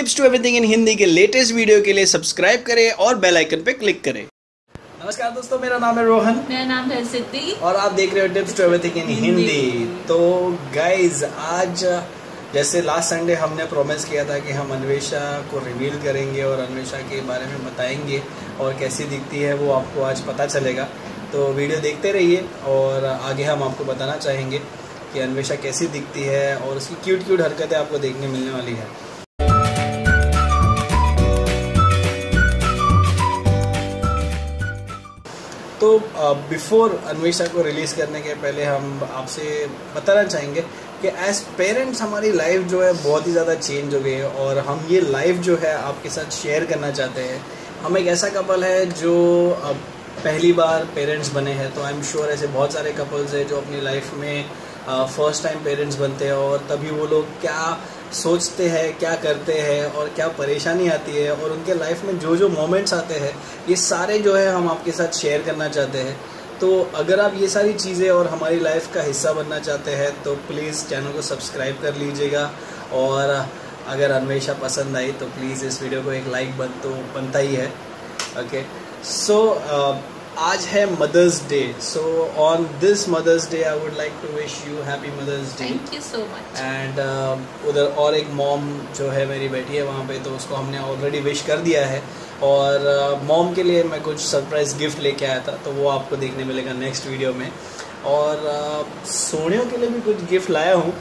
Tips to everything in Hindi के latest video के लिए सब्सक्राइब करें और बेल आइकन पे क्लिक करें। नमस्कार दोस्तों मेरा नाम है रोहन। मेरा नाम है सिद्धि। और आप देख रहे हो tips to everything in Hindi. Hindi. तो गाइज़ आज जैसे लास्ट संडे हमने प्रॉमिस किया था कि हम अन्वेषा को रिवील करेंगे और अन्वेषा के बारे में बताएँगे और कैसी दिखती है वो आपको आज पता चलेगा। तो वीडियो देखते रहिए और आगे हम आपको बताना चाहेंगे कि अन्वेषा कैसी दिखती है और उसकी क्यूट क्यूट हरकतें आपको देखने मिलने वाली है। तो बिफोर अन्वेषा को रिलीज़ करने के पहले हम आपसे बताना चाहेंगे कि एज पेरेंट्स हमारी लाइफ जो है बहुत ही ज़्यादा चेंज हो गई है और हम ये लाइफ जो है आपके साथ शेयर करना चाहते हैं। हम एक ऐसा कपल है जो पहली बार पेरेंट्स बने हैं तो आई एम श्योर ऐसे बहुत सारे कपल्स हैं जो अपनी लाइफ में फ़र्स्ट टाइम पेरेंट्स बनते हैं और तभी वो लोग क्या सोचते हैं, क्या करते हैं और क्या परेशानी आती है और उनके लाइफ में जो जो मोमेंट्स आते हैं, ये सारे जो है हम आपके साथ शेयर करना चाहते हैं। तो अगर आप ये सारी चीज़ें और हमारी लाइफ का हिस्सा बनना चाहते हैं तो प्लीज़ चैनल को सब्सक्राइब कर लीजिएगा और अगर अन्वेषा पसंद आई तो प्लीज़ इस वीडियो को एक लाइक बन तो बनता ही है। ओके सो आज है mother's day so on this mother's day I would like to wish you happy mother's day thank you so much and उधर और एक मॉम जो है मेरी बेटी है वहाँ पे तो उसको हमने ऑलरेडी विश कर दिया है। और मॉम uh, के लिए मैं कुछ सरप्राइज़ गिफ्ट लेके आया था तो वो आपको देखने मिलेगा नेक्स्ट वीडियो में। और uh, सोनियों के लिए भी कुछ गिफ्ट लाया हूँ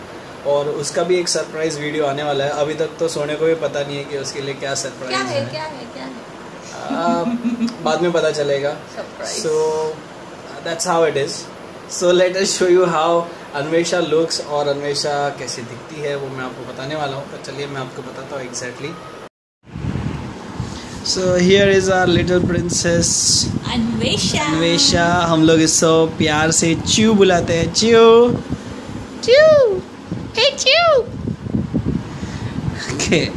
और उसका भी एक सरप्राइज़ वीडियो आने वाला है। अभी तक तो सोने को भी पता नहीं है कि उसके लिए क्या सरप्राइज़ है है। क्या है क्या है? बाद में पता चलेगा. So that's how it is. So let us show you how Anvesha looks और अन्वेषा कैसी दिखती है वो मैं आपको बताने वाला हूँ. तो चलिए मैं आपको बताता हूँ exactly so here is our little princess Anvesha Anvesha हम लोग इसको प्यार से च्यू बुलाते हैं. Chu. Chu. Hey Chu. Okay.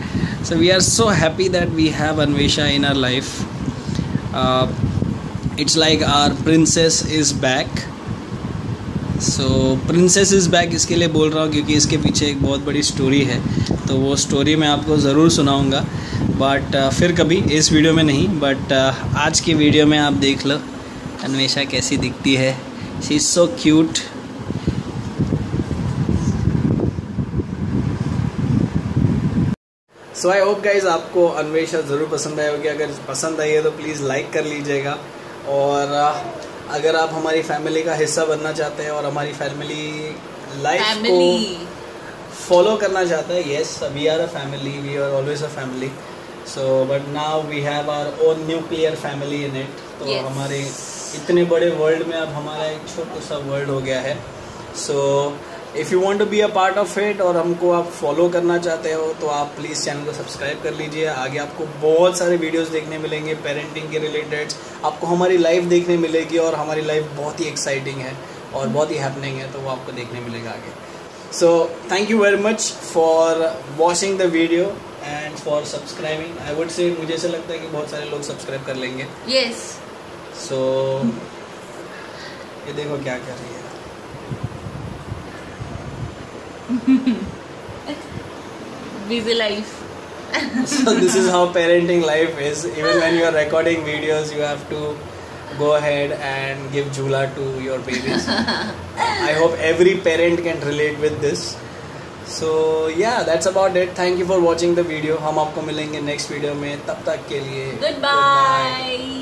So we are so happy that we have anvesha in our life. uh, it's like our princess is back. So princess is back इसके लिए बोल रहा हूँ क्योंकि इसके पीछे एक बहुत बड़ी स्टोरी है। तो वो स्टोरी मैं आपको ज़रूर सुनाऊँगा। बट फिर कभी इस वीडियो में नहीं बट आज की वीडियो में आप देख लो। अन्वेशा कैसी दिखती है। She is so cute so I hope guys आपको अन्वेषा ज़रूर पसंद आई होगी। अगर पसंद आई है तो प्लीज़ लाइक कर लीजिएगा। और अगर आप हमारी फैमिली का हिस्सा बनना चाहते हैं और हमारी फैमिली लाइफ को फॉलो करना चाहते हैं yes we are a family we are always a family so but now we have our own nuclear family in it तो Yes. हमारे इतने बड़े वर्ल्ड में अब हमारा एक छोटा सा वर्ल्ड हो गया है। So if you want to be a part of it और हमको आप फॉलो करना चाहते हो तो आप प्लीज़ चैनल को सब्सक्राइब कर लीजिए। आगे आपको बहुत सारे वीडियोस देखने मिलेंगे पेरेंटिंग के रिलेटेड आपको हमारी लाइफ देखने मिलेगी और हमारी लाइफ बहुत ही एक्साइटिंग है और बहुत ही हैपनिंग है तो वो आपको देखने मिलेगा आगे। So thank you very much for watching the video and for subscribing I would say मुझे ऐसा लगता है कि बहुत सारे लोग सब्सक्राइब कर लेंगे। यस So ये देखो क्या कर रही है। Busy life so this is how parenting life is. Even when you are recording videos, you have to go ahead and give jula to your babies. I hope every parent can relate with this. So yeah, that's about it. Thank you for watching the video. हम आपको मिलेंगे next video में तब तक के लिए good bye